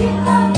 Lucky love.